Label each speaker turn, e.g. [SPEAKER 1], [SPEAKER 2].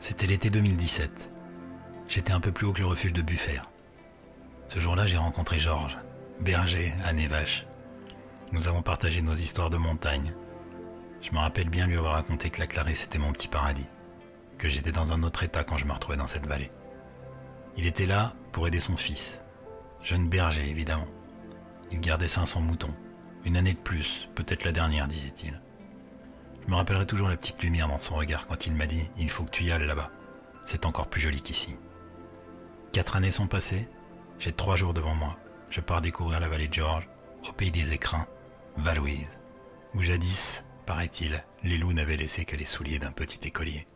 [SPEAKER 1] C'était l'été 2017. J'étais un peu plus haut que le refuge de Buffert. Ce jour-là, j'ai rencontré Georges, berger à Nevache. Nous avons partagé nos histoires de montagne. Je me rappelle bien lui avoir raconté que la Clarée c'était mon petit paradis, que j'étais dans un autre état quand je me retrouvais dans cette vallée. Il était là pour aider son fils, jeune berger évidemment. Il gardait 500 moutons, une année de plus, peut-être la dernière, disait-il. Je me rappellerai toujours la petite lumière dans son regard quand il m'a dit Il faut que tu y ailles là-bas. C'est encore plus joli qu'ici. Quatre années sont passées. J'ai trois jours devant moi. Je pars découvrir la vallée de Georges, au pays des écrins, Valouise, où jadis, paraît-il, les loups n'avaient laissé que les souliers d'un petit écolier.